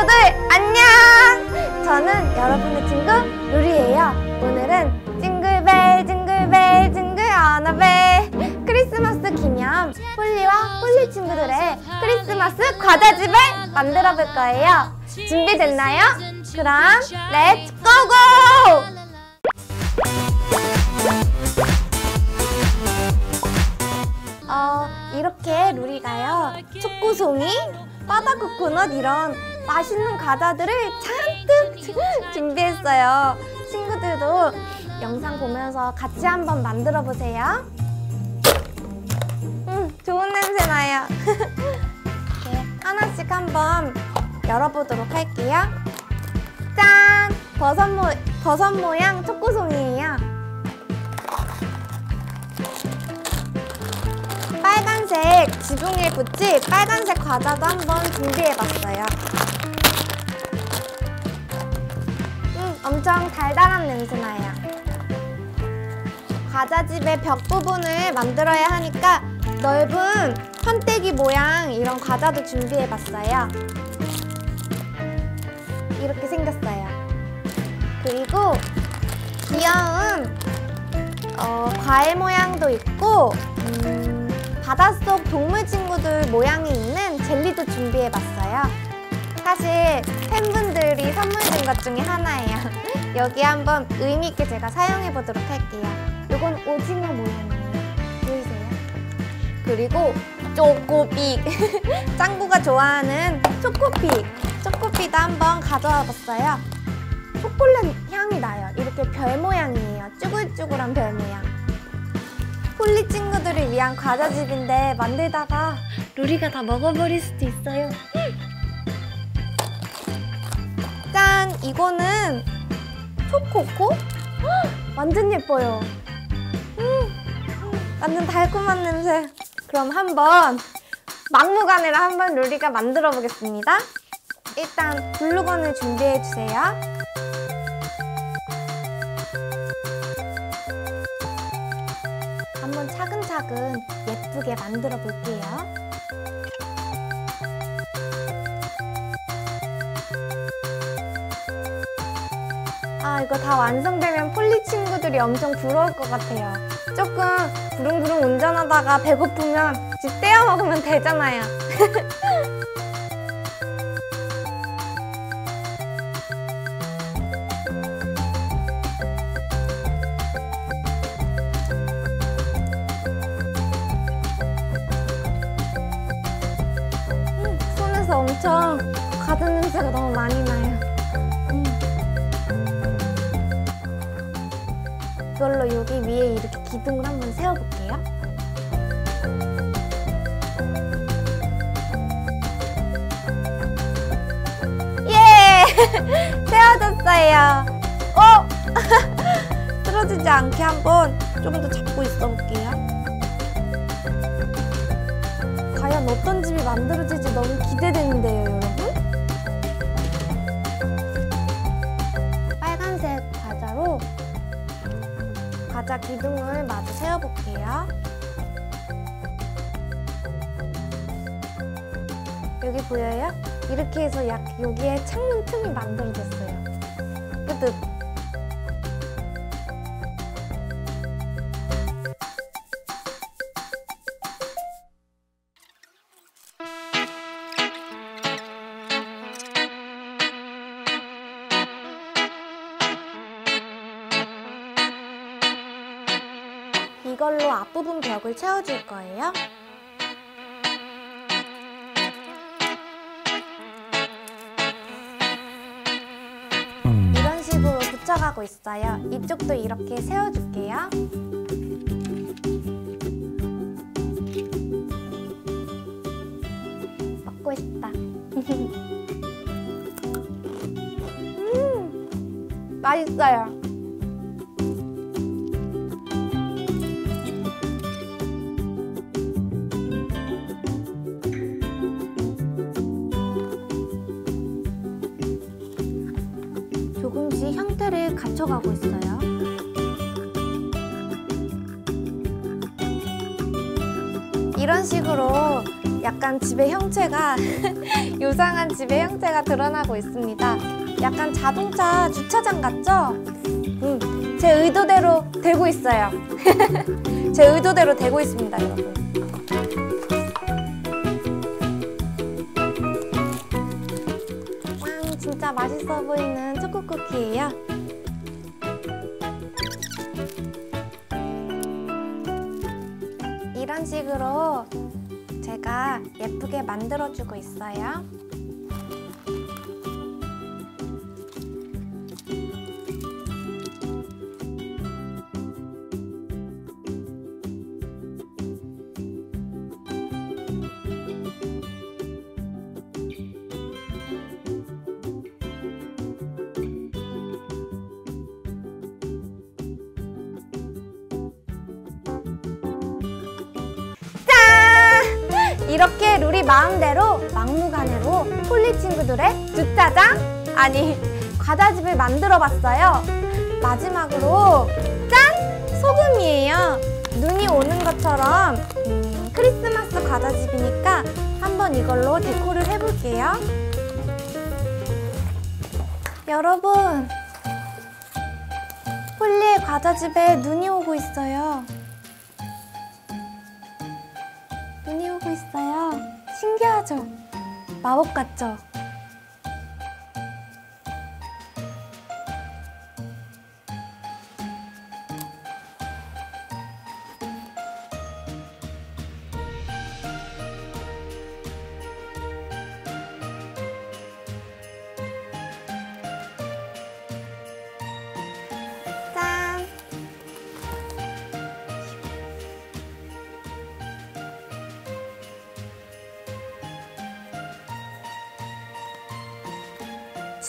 친구들 안녕! 저는 여러분의 친구 루리예요. 오늘은 jingle bell jingle bell jingle 아나벨 크리스마스 기념 폴리와 폴리 친구들의 크리스마스 과자집을 만들어 볼 거예요. 준비됐나요? 그럼 let's go go! 어, 이렇게 루리가요. 초코송이, 바다 코코넛 이런 맛있는 과자들을 잔뜩 준비했어요. 친구들도 영상 보면서 같이 한번 만들어 보세요. 음, 좋은 냄새 나요. 이렇게 하나씩 한번 열어보도록 할게요. 짠! 버섯, 모, 버섯 모양 초코송이에요. 빨간색 지붕에 붙일 빨간색 과자도 한번 준비해봤어요. 엄청 달달한 냄새 나요. 과자집의 벽 부분을 만들어야 하니까 넓은 판때기 모양 이런 과자도 준비해봤어요. 이렇게 생겼어요. 그리고 귀여운 어, 과일 모양도 있고 음, 바닷속 동물 친구들 모양이 있는 젤리도 준비해봤어요. 사실 팬분들이 선물 준 것 중에 하나예요. 여기 한번 의미 있게 제가 사용해 보도록 할게요. 이건 오징어 모양이에요. 보이세요? 그리고 초코픽! 짱구가 좋아하는 초코픽! 초코픽도 한번 가져와 봤어요. 초콜릿 향이 나요. 이렇게 별 모양이에요. 쭈글쭈글한 별 모양. 폴리 친구들을 위한 과자집인데 만들다가 루리가 다 먹어버릴 수도 있어요. 짠! 이거는 초코코? 완전 예뻐요. 음, 완전 달콤한 냄새. 그럼 한번 막무가내로 한번 루리가 만들어 보겠습니다. 일단 글루건을 준비해 주세요. 한번 차근차근 예쁘게 만들어 볼게요. 아 이거 다 완성되면 폴리 친구들이 엄청 부러울 것 같아요. 조금 부릉부릉 운전하다가 배고프면 집 떼어 먹으면 되잖아요. 엄청 과자 냄새가 너무 많이 나요. 이걸로 여기 위에 이렇게 기둥을 한번 세워볼게요. 예! 세워졌어요. 어? 쓰러지지 않게 한번 좀 더 잡고 있어 볼게요. 과연 어떤 집이 만들어질지 너무 기대되는데요, 과자 기둥을 마주 세워볼게요. 여기 보여요? 이렇게 해서 약 여기에 창문 틈이 만들어졌어요. 끝. 이걸로 앞부분 벽을 채워줄 거예요. 이런 식으로 붙여가고 있어요. 이쪽도 이렇게 세워줄게요. 먹고 싶다. 음, 맛있어요. 형태를 갖춰가고 있어요. 이런 식으로 약간 집의 형체가 요상한 집의 형체가 드러나고 있습니다. 약간 자동차 주차장 같죠? 음, 제 의도대로 되고 있어요. 제 의도대로 되고 있습니다, 여러분. 진짜 맛있어 보이는 초코 쿠키예요. 이런 식으로 제가 예쁘게 만들어주고 있어요. 이렇게 룰이 마음대로 막무가내로 폴리 친구들의 주차장 아니 과자집을 만들어 봤어요. 마지막으로 짠! 소금이에요. 눈이 오는 것처럼 음, 크리스마스 과자집이니까 한번 이걸로 데코를 해볼게요. 여러분, 폴리의 과자집에 눈이 오고 있어요. 오고 있어요. 신기하죠? 마법 같죠?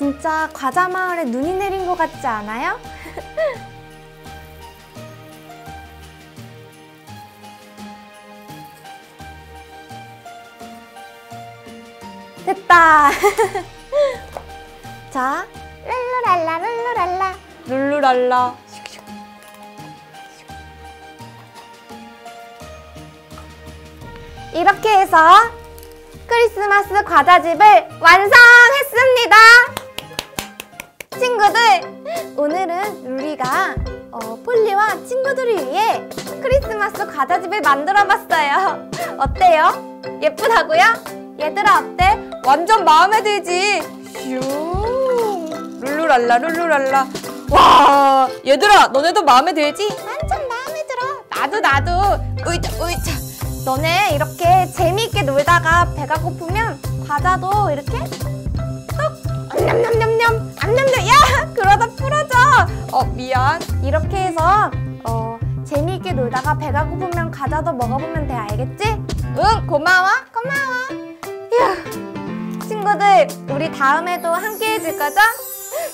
진짜 과자 마을에 눈이 내린 것 같지 않아요? 됐다. 자, 룰루랄라 룰루랄라 룰루랄라. 이렇게 해서 크리스마스 과자집을 완성했습니다. 친구들, 오늘은 루리가 어, 폴리와 친구들을 위해 크리스마스 과자집을 만들어봤어요. 어때요? 예쁘다고요? 얘들아 어때? 완전 마음에 들지? 슝 룰루랄라 룰루랄라 와 얘들아 너네도 마음에 들지? 완전 마음에 들어 나도 나도 으이차 으이차 너네 이렇게 재미있게 놀다가 배가 고프면 과자도 이렇게 뚝 냠냠냠냠 냠냠냠 야 그러다 부러져. 어 미안. 이렇게 해서 어 재미있게 놀다가 배가 고프면 과자도 먹어보면 돼. 알겠지? 응 고마워. 고마워. 휴. 친구들 우리 다음에도 함께 해줄 거죠?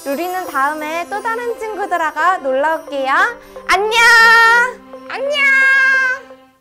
우리는 다음에 또 다른 친구들하고 놀러 올게요. 안녕. 안녕